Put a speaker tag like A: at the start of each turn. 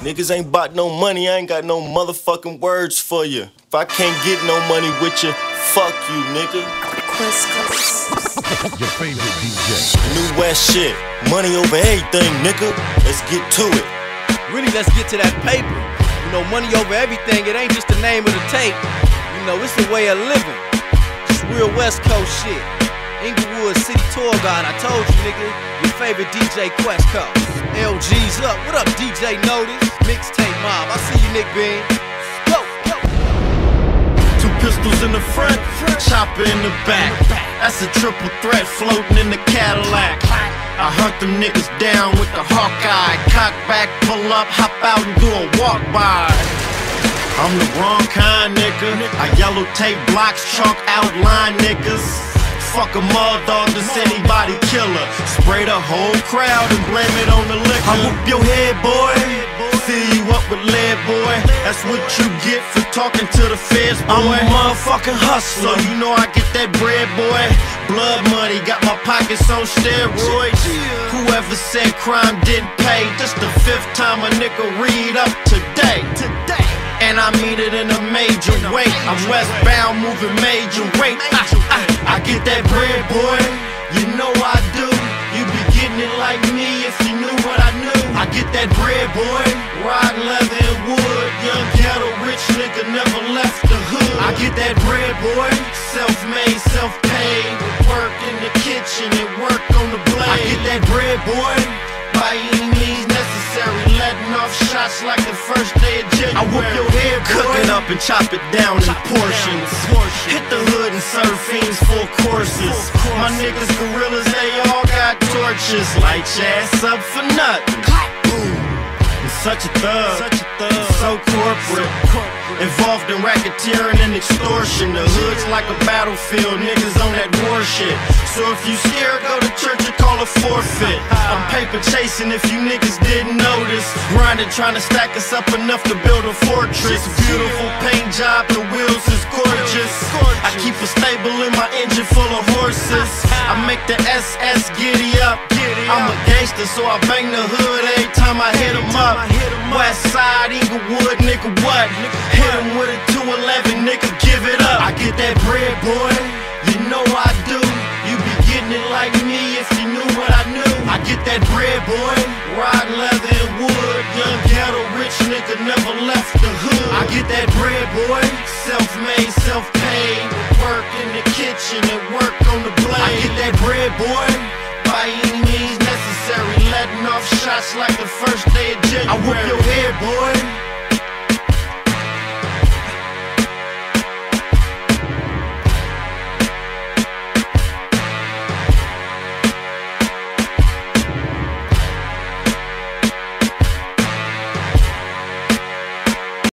A: Niggas ain't bought no money, I ain't got no motherfucking words for you. If I can't get no money with you, fuck you, nigga.
B: Your favorite DJ.
A: New West shit, money over everything, nigga. Let's get to it.
C: Really, let's get to that paper. You know, money over everything, it ain't just the name of the tape. You know, it's the way of living. Just real West Coast shit. Inglewood City Tour Guide, I told you, nigga. Your favorite DJ Quest Questco. LG's up. What up, DJ Notice? Mixtape Mob. I see you, Nick Bean. Go, go.
A: Two pistols in the front, chopper in the back. That's a triple threat floating in the Cadillac. I hunt them niggas down with the Hawkeye. Cock back, pull up, hop out and do a walk by. I'm the wrong kind, nigga. I yellow tape blocks, chalk outline niggas. Fuck a mud dog, this anybody killer. Spray the whole crowd and blame it on the liquor. I whoop your head, boy. Fill you up with lead, boy. That's what you get for talking to the feds, boy. I'm a motherfucking hustler. You know I get that bread, boy. Blood money, got my pockets on steroids. Whoever said crime didn't pay, just the fifth time a nigga read up today. And I mean it in a major way. I'm westbound, moving major weight. I, I, I get that bread, boy. You know I do. You be getting it like me if you knew what I knew. I get that bread, boy. Rock, leather, and wood. Young ghetto, rich nigga never left the hood. I get that bread, boy. Self-made, self-paid. Work in the kitchen and work on the blade. I get that bread, boy. Off shots like the first day of January. I whip your head, boy. Cook it up and chop it down in portions. Hit the hood and serve fiends full courses. My niggas gorillas, they all got torches. Light your ass up for nothing. I'm such a thug, such a thug, so corporate. Involved in racketeering and extortion. The hood's like a battlefield, niggas on that war shit. So if you scared, go to church call a forfeit. I'm paper chasing if you niggas didn't notice. Grinding, trying to stack us up enough to build a fortress. Beautiful paint job, the wheels is gorgeous. I keep a stable in my engine full of horses. I make the SS giddy up. I'm a gangster, so I bang the hood every time I hit 'em up. West side, Inglewood, nigga, what? Hit 'em with a 211, nigga, give it up. I get that bread, boy. That bread, boy. Rock, leather, and wood. Young ghetto, rich nigga, never left the hood. I get that bread, boy. Self-made, self-paid. Work in the kitchen and work on the blade. I get that bread, boy. By any means necessary, letting off shots like the first day of January. I whoop your head, boy.